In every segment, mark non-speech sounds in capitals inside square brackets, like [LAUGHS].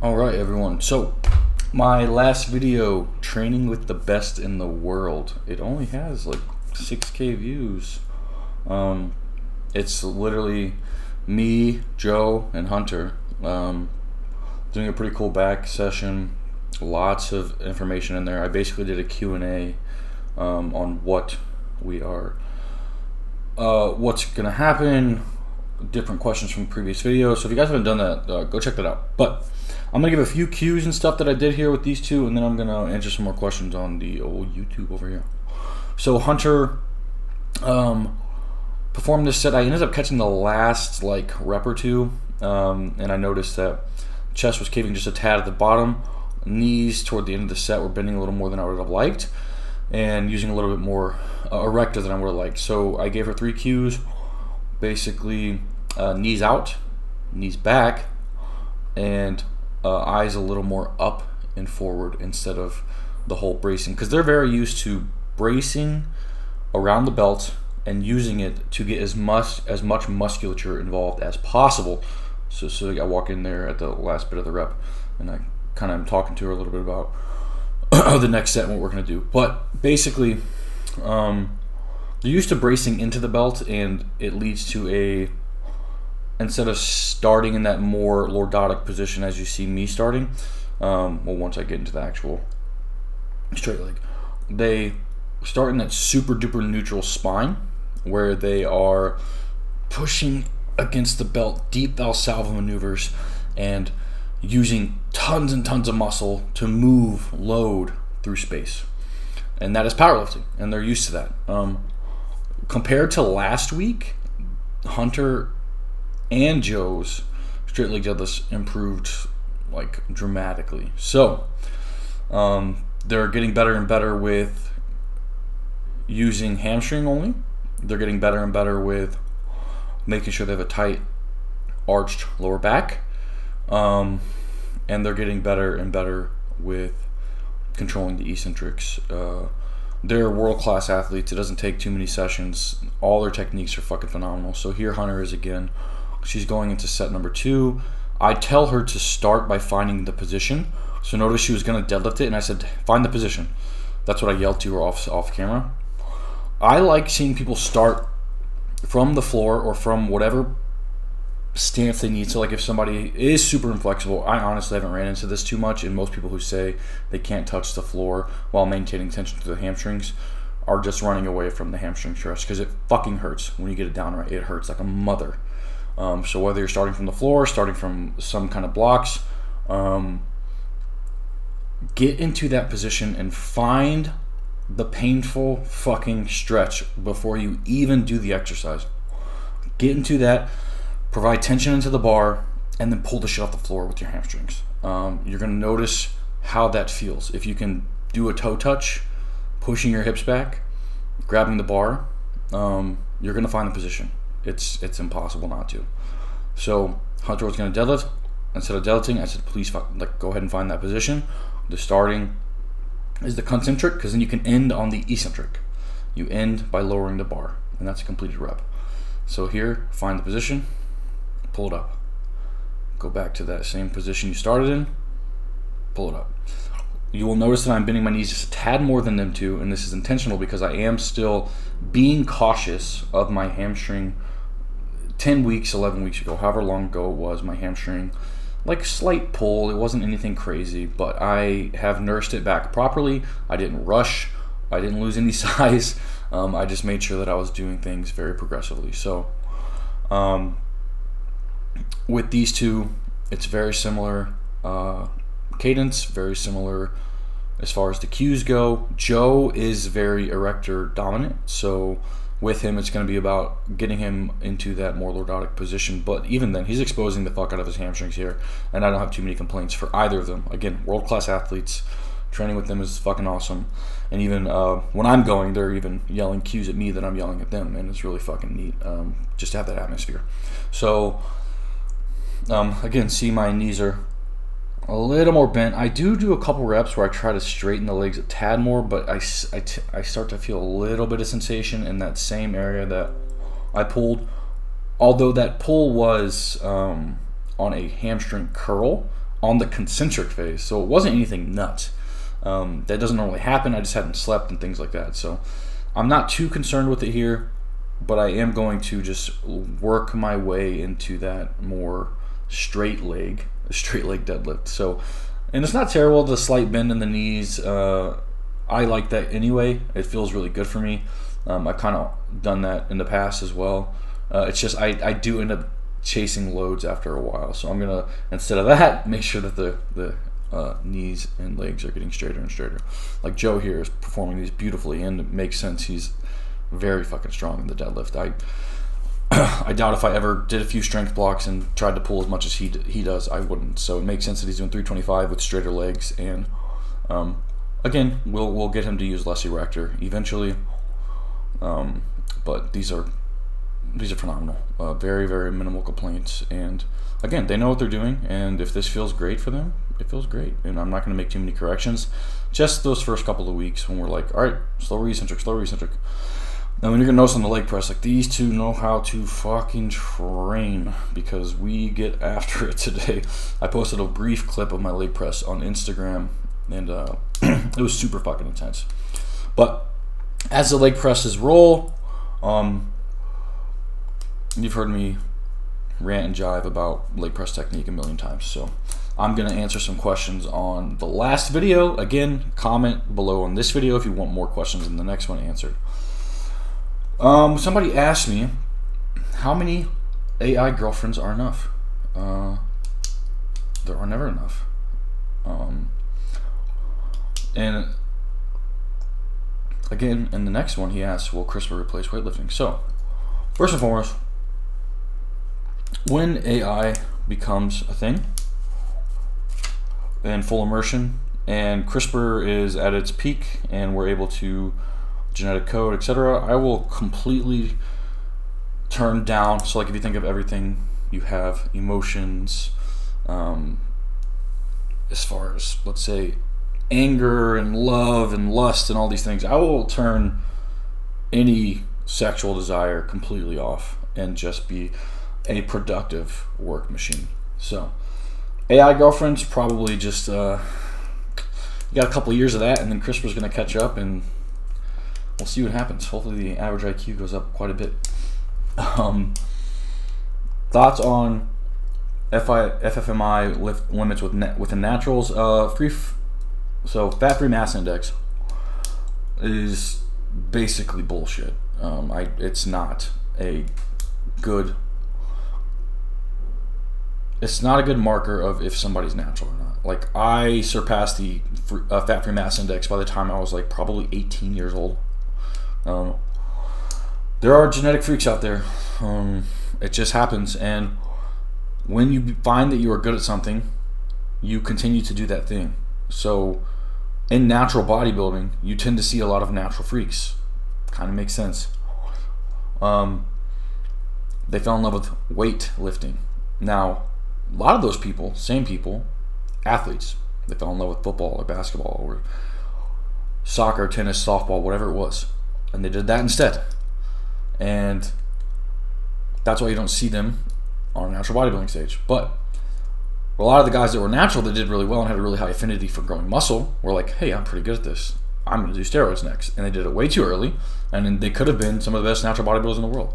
All right, everyone. So, my last video, training with the best in the world, it only has like 6k views. Um, it's literally me, Joe, and Hunter um, doing a pretty cool back session. Lots of information in there. I basically did a Q&A um, on what we are, uh, what's gonna happen, different questions from previous videos. So if you guys haven't done that, uh, go check that out. But I'm gonna give a few cues and stuff that I did here with these two, and then I'm gonna answer some more questions on the old YouTube over here. So Hunter um, performed this set. I ended up catching the last like rep or two, um, and I noticed that chest was caving just a tad at the bottom. Knees toward the end of the set were bending a little more than I would have liked, and using a little bit more uh, erector than I would have liked. So I gave her three cues, basically uh, knees out, knees back, and uh, eyes a little more up and forward instead of the whole bracing because they're very used to bracing around the belt and using it to get as much as much musculature involved as possible. So, so I walk in there at the last bit of the rep, and I kind of am talking to her a little bit about [COUGHS] the next set and what we're gonna do. But basically, um, they're used to bracing into the belt, and it leads to a instead of starting in that more lordotic position as you see me starting, um, well, once I get into the actual straight leg, they start in that super duper neutral spine where they are pushing against the belt, deep Valsalva maneuvers, and using tons and tons of muscle to move load through space. And that is powerlifting, and they're used to that. Um, compared to last week, Hunter and Joe's straight leg deadlifts improved like dramatically. So um, they're getting better and better with using hamstring only. They're getting better and better with making sure they have a tight arched lower back. Um, and they're getting better and better with controlling the eccentrics. Uh, they're world class athletes. It doesn't take too many sessions. All their techniques are fucking phenomenal. So here Hunter is again She's going into set number two. I tell her to start by finding the position. So notice she was going to deadlift it, and I said, find the position. That's what I yelled to her off, off camera. I like seeing people start from the floor or from whatever stance they need. So, like if somebody is super inflexible, I honestly haven't ran into this too much. And most people who say they can't touch the floor while maintaining tension to the hamstrings are just running away from the hamstring stretch because it fucking hurts when you get it down right. It hurts like a mother. Um, so whether you're starting from the floor, starting from some kind of blocks, um, get into that position and find the painful fucking stretch before you even do the exercise. Get into that, provide tension into the bar, and then pull the shit off the floor with your hamstrings. Um, you're gonna notice how that feels. If you can do a toe touch, pushing your hips back, grabbing the bar, um, you're gonna find the position it's it's impossible not to. So Hunter was going to deadlift. Instead of deadlifting, I said, please like go ahead and find that position. The starting is the concentric because then you can end on the eccentric. You end by lowering the bar, and that's a completed rep. So here, find the position, pull it up. Go back to that same position you started in, pull it up. You will notice that I'm bending my knees just a tad more than them two, and this is intentional because I am still being cautious of my hamstring 10 weeks, 11 weeks ago, however long ago it was, my hamstring, like slight pull. It wasn't anything crazy, but I have nursed it back properly. I didn't rush. I didn't lose any [LAUGHS] size. Um, I just made sure that I was doing things very progressively. So, um, with these two, it's very similar uh, cadence, very similar as far as the cues go. Joe is very erector dominant, so with him, it's going to be about getting him into that more lordotic position. But even then, he's exposing the fuck out of his hamstrings here, and I don't have too many complaints for either of them. Again, world class athletes. Training with them is fucking awesome. And even uh, when I'm going, they're even yelling cues at me that I'm yelling at them, and it's really fucking neat um, just to have that atmosphere. So, um, again, see my knees are a little more bent. I do do a couple reps where I try to straighten the legs a tad more, but I, I, I start to feel a little bit of sensation in that same area that I pulled. Although that pull was um, on a hamstring curl, on the concentric phase. So it wasn't anything nuts. Um, that doesn't normally happen. I just hadn't slept and things like that. So I'm not too concerned with it here, but I am going to just work my way into that more straight leg, straight leg deadlift. So, and it's not terrible. The slight bend in the knees. Uh, I like that anyway. It feels really good for me. Um, I've kind of done that in the past as well. Uh, it's just I, I do end up chasing loads after a while. So I'm gonna instead of that [LAUGHS] make sure that the the uh, knees and legs are getting straighter and straighter. Like Joe here is performing these beautifully, and it makes sense. He's very fucking strong in the deadlift. I [CLEARS THROAT] I doubt if I ever did a few strength blocks and tried to pull as much as he he does, I wouldn't. So it makes sense that he's doing 325 with straighter legs, and um, again, we'll we'll get him to use less erector eventually. Um, but these are these are phenomenal. Uh, very very minimal complaints, and again, they know what they're doing, and if this feels great for them, it feels great. And I'm not going to make too many corrections. Just those first couple of weeks when we're like, all right, slow eccentric, slow eccentric now, when you're gonna notice on the leg press, like these two know how to fucking train because we get [LAUGHS] after it today. I posted a brief clip of my leg press on Instagram, and uh, [CLEARS THROAT] it was super fucking intense. But as the leg presses roll, um, you've heard me rant and jive about leg press technique a million times. So I'm gonna answer some questions on the last video. Again, comment below on this video if you want more questions in the next one answered. Um, somebody asked me how many AI girlfriends are enough. Uh, there are never enough. Um, and again, in the next one, he asks, "Will CRISPR replace weightlifting?" So, first and foremost, when AI becomes a thing and full immersion, and CRISPR is at its peak, and we're able to genetic code, etc., I will completely turn down. So, like if you think of everything, you have emotions, um, as far as let's say anger and love and lust and all these things. I will turn any sexual desire completely off and just be a productive work machine. So, AI girlfriends probably just uh, you got a couple of years of that, and then CRISPR's going to catch up and we'll see what happens. Hopefully, the average IQ goes up quite a bit. Um, thoughts on FI, FFMI lift limits with net, with the naturals? Uh, free, so fat free mass index is basically bullshit. Um, I it's not a good. It's not a good marker of if somebody's natural or not. Like I surpassed the uh, fat free mass index by the time I was like probably 18 years old. Um, there are genetic freaks out there. Um, it just happens, and when you find that you are good at something, you continue to do that thing. So, in natural bodybuilding, you tend to see a lot of natural freaks. Kind of makes sense. Um, they fell in love with weight lifting. Now, a lot of those people, same people, athletes, they fell in love with football or basketball or soccer, tennis, softball, whatever it was and they did that instead. And that's why you don't see them on a natural bodybuilding stage. But a lot of the guys that were natural that did really well and had a really high affinity for growing muscle were like, hey, I'm pretty good at this. I'm going to do steroids next. And they did it way too early, and they could have been some of the best natural bodybuilders in the world.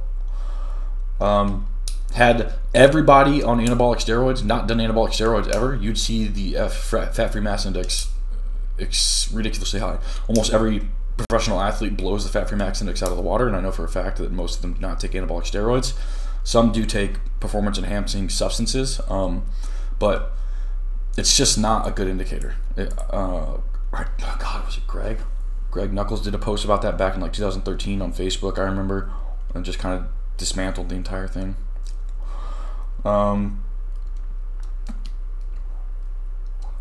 Um, had everybody on anabolic steroids not done anabolic steroids ever, you'd see the F fat free mass index ridiculously high. Almost every professional athlete blows the fat free mass index out of the water, and I know for a fact that most of them do not take anabolic steroids. Some do take performance enhancing substances, um, but it's just not a good indicator. It, uh, oh God, was it Greg? Greg Nuckols did a post about that back in like 2013 on Facebook, I remember, and just kind of dismantled the entire thing. Um,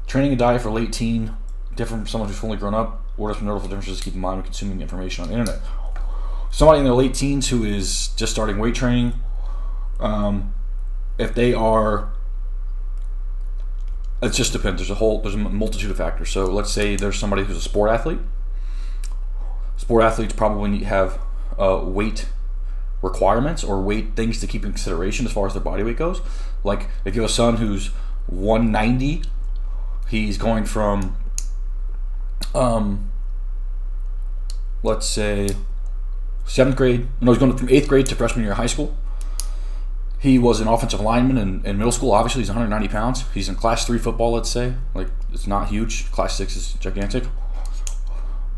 training a diet for late teen, different from someone who's fully grown up. What are some notable differences to keep in mind when consuming information on the internet? Somebody in their late teens who is just starting weight training, um, if they are, it just depends. There's a whole, there's a multitude of factors. So let's say there's somebody who's a sport athlete. Sport athletes probably need, have uh, weight requirements or weight things to keep in consideration as far as their body weight goes. Like if you have a son who's 190. He's going from, um, let's say, seventh grade. No, he's going from eighth grade to freshman year of high school. He was an offensive lineman in, in middle school. Obviously, he's 190 pounds. He's in class three football, let's say. Like, it's not huge. Class six is gigantic.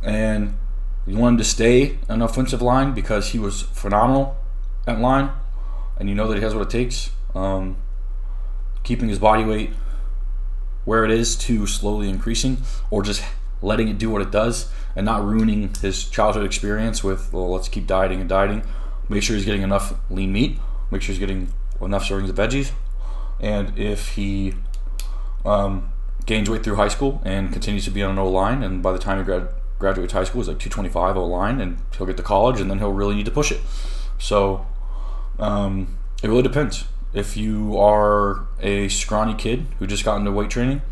And you wanted to stay an offensive line because he was phenomenal at line. And you know that he has what it takes. Um, keeping his body weight where it is to slowly increasing or just letting it do what it does and not ruining his childhood experience with, well, let's keep dieting and dieting. Make sure he's getting enough lean meat. Make sure he's getting enough servings of veggies. And if he um, gains weight through high school and continues to be on an O line, and by the time he grad- graduates high school, he's like 225 O line, and he'll get to college, and then he'll really need to push it. So um, it really depends. If you are a scrawny kid who just got into weight training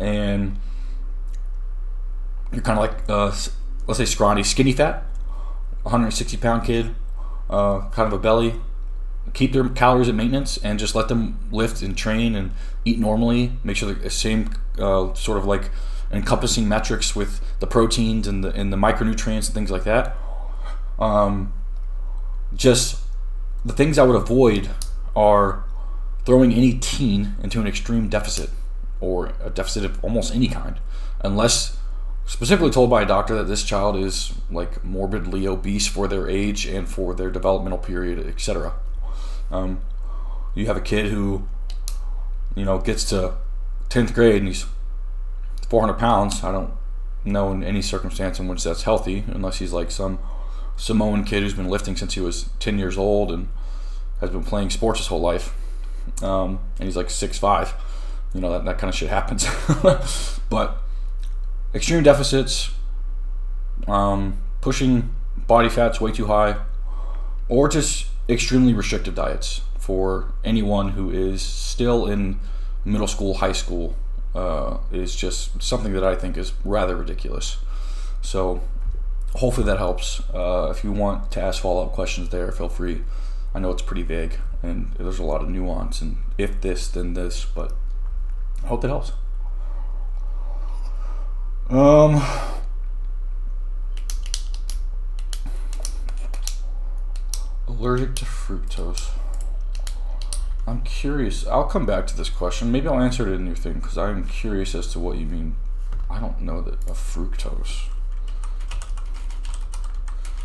and you're kind of like, uh, let's say, scrawny, skinny fat, 160 pound kid, uh, kind of a belly, keep their calories at maintenance and just let them lift and train and eat normally. Make sure the same uh, sort of like encompassing metrics with the proteins and the and the micronutrients and things like that. Um, just the things I would avoid are throwing any teen into an extreme deficit or a deficit of almost any kind, unless specifically told by a doctor that this child is like morbidly obese for their age and for their developmental period, etc. Um, you have a kid who, you know, gets to 10th grade and he's 400 pounds. I don't know in any circumstance in which that's healthy, unless he's like some Samoan kid who's been lifting since he was 10 years old and has been playing sports his whole life. Um, and he's like six five. You know, that, that kind of shit happens. [LAUGHS] but extreme deficits, um, pushing body fats way too high, or just extremely restrictive diets for anyone who is still in middle school, high school, uh, is just something that I think is rather ridiculous. So hopefully that helps. Uh, if you want to ask follow up questions there, feel free. I know it's pretty vague and there's a lot of nuance and if this, then this, but I hope that helps. Um, allergic to fructose. I'm curious. I'll come back to this question. Maybe I'll answer it in your thing because I'm curious as to what you mean. I don't know that a fructose.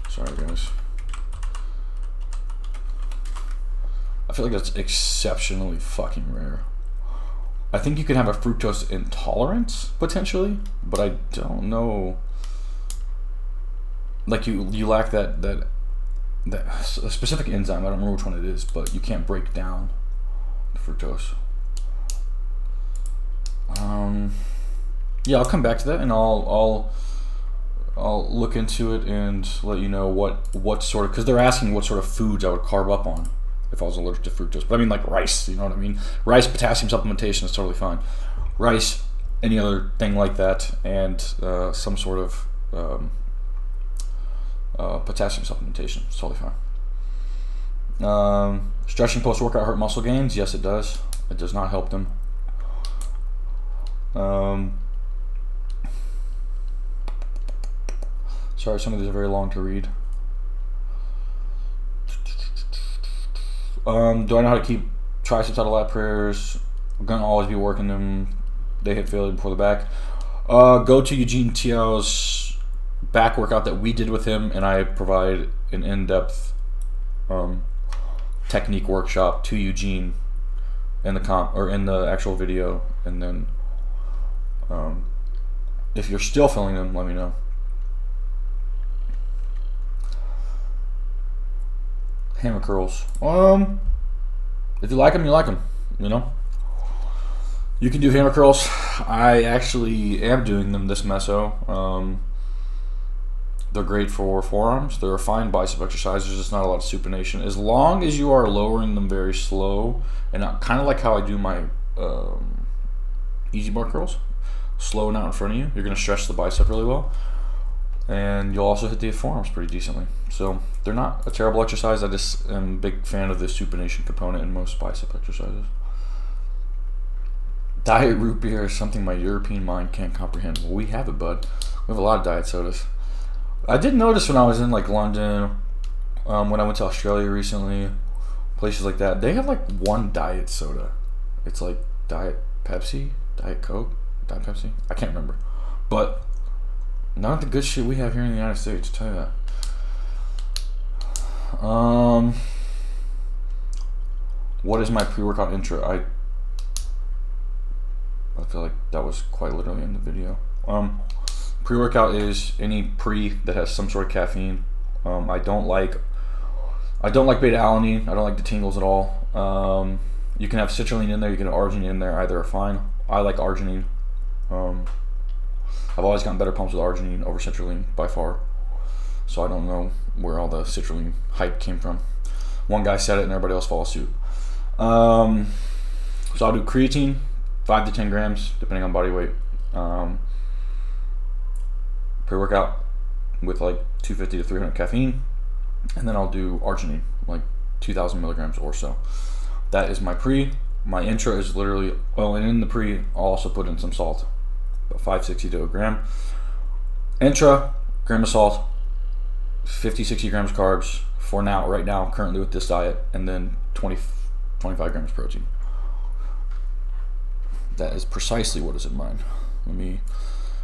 Sorry, guys. I feel like that's exceptionally fucking rare. I think you can have a fructose intolerance potentially, but I don't know. Like you, you lack that that that a specific enzyme. I don't remember which one it is, but you can't break down the fructose. Um, yeah, I'll come back to that, and I'll I'll I'll look into it and let you know what what sort of because they're asking what sort of foods I would carb up on if I was allergic to fructose. But I mean, like rice, you know what I mean? Rice, potassium supplementation is totally fine. Rice, any other thing like that, and uh, some sort of um, uh, potassium supplementation is totally fine. Um, stretching post workout hurt muscle gains? Yes, it does. It does not help them. Um, sorry, some of these are very long to read. Um, do I know how to keep triceps out of lat prayers? I'm gonna always be working them. They hit failure before the back. Uh, go to Eugene Teo's back workout that we did with him, and I provide an in-depth um, technique workshop to Eugene in the comp or in the actual video, and then um, if you're still feeling them, let me know. Hammer curls. Um, if you like them, you like them. You know. You can do hammer curls. I actually am doing them this meso. Um, they're great for forearms. They're a fine bicep exercise. There's just not a lot of supination. As long as you are lowering them very slow, and kind of like how I do my um, EZ bar curls, slow and out in front of you, you're going to stretch the bicep really well and you'll also hit the forearms pretty decently. So they're not a terrible exercise. I just am a big fan of the supination component in most bicep exercises. Diet root beer is something my European mind can't comprehend. Well, we have it, bud. We have a lot of diet sodas. I did notice when I was in like London, um, when I went to Australia recently, places like that, they have like one diet soda. It's like Diet Pepsi, Diet Coke, Diet Pepsi. I can't remember, but not the good shit we have here in the United States. I'll tell you that. Um, what is my pre-workout intro? I I feel like that was quite literally in the video. Um, pre-workout is any pre that has some sort of caffeine. Um, I don't like I don't like beta alanine. I don't like the tingles at all. Um, you can have citrulline in there. You can have arginine in there. Either are fine. I like arginine. Um, I've always gotten better pumps with arginine over citrulline by far. So I don't know where all the citrulline hype came from. One guy said it and everybody else follows suit. Um, so I'll do creatine, five to ten grams, depending on body weight. Um, pre-workout with like 250 to 300 caffeine, and then I'll do arginine, like 2,000 milligrams or so. That is my pre. My intra is literally, well, and in the pre, I'll also put in some salt, about 560 to a gram. Intra, gram of salt, 50, 60 grams carbs for now, right now, currently with this diet, and then 20, 25 grams protein. That is precisely what is in mine. Let me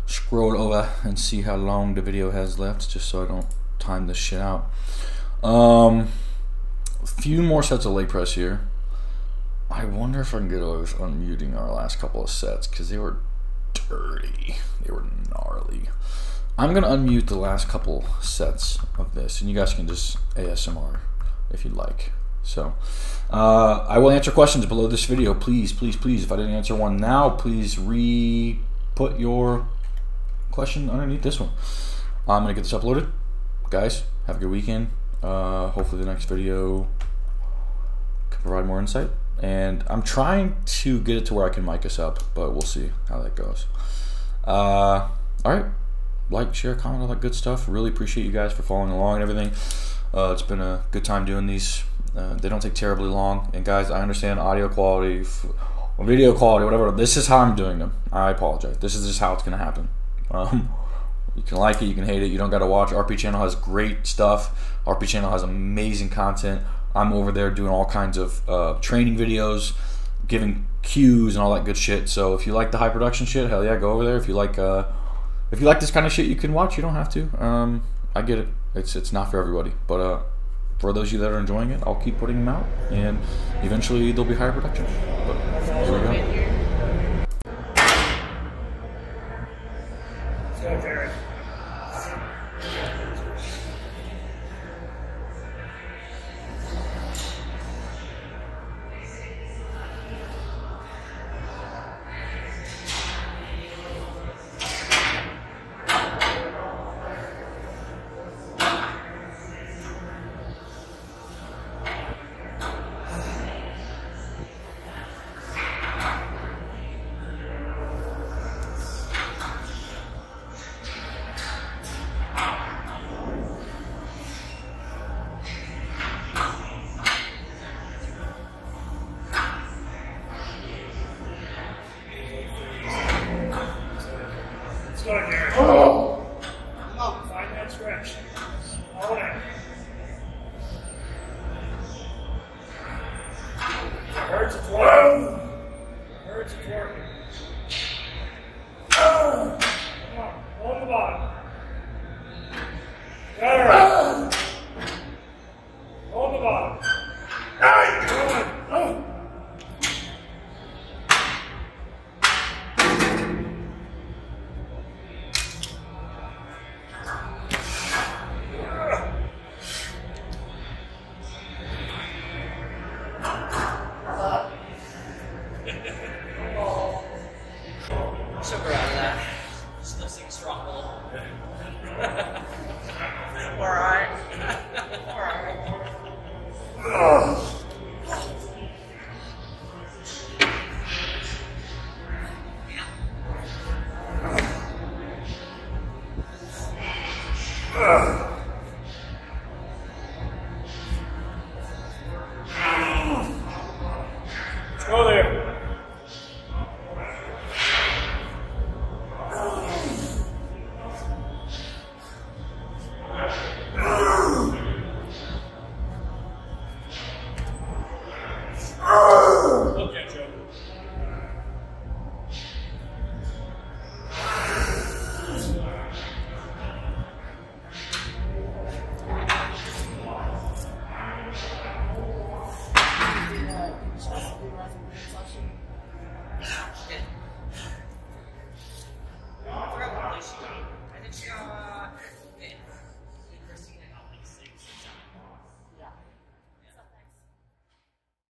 scroll over and see how long the video has left, just so I don't time this shit out. Um, a few more sets of leg press here. I wonder if I can get away with unmuting our last couple of sets because they were dirty. They were gnarly. I'm going to unmute the last couple sets of this, and you guys can just ASMR if you'd like. So, uh, I will answer questions below this video. Please, please, please, if I didn't answer one now, please re-put your question underneath this one. I'm going to get this uploaded. Guys, have a good weekend. Uh, hopefully the next video can provide more insight. And I'm trying to get it to where I can mic us up, but we'll see how that goes. Uh, all right. Like, share, comment, all that good stuff. Really appreciate you guys for following along and everything. Uh, it's been a good time doing these. Uh, they don't take terribly long. And guys, I understand audio quality, video quality, whatever. This is how I'm doing them. I apologize. This is just how it's going to happen. Um, you can like it, you can hate it. You don't got to watch. RP Channel has great stuff. RP Channel has amazing content. I'm over there doing all kinds of uh, training videos, giving cues and all that good shit. So if you like the high production shit, hell yeah, go over there. If you like, uh, if you like this kind of shit, you can watch. You don't have to. Um, I get it. It's it's not for everybody, but uh, for those of you that are enjoying it, I'll keep putting them out, and eventually there'll be higher production. But here we go.